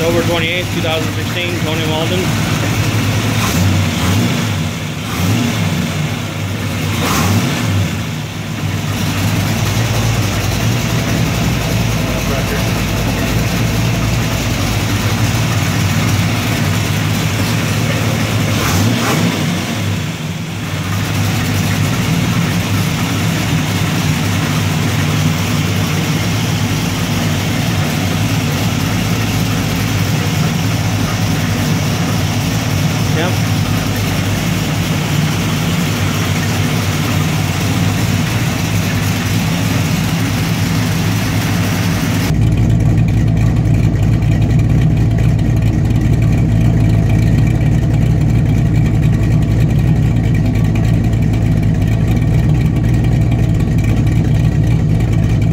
October 28th, 2016, Tony Malden. Yep.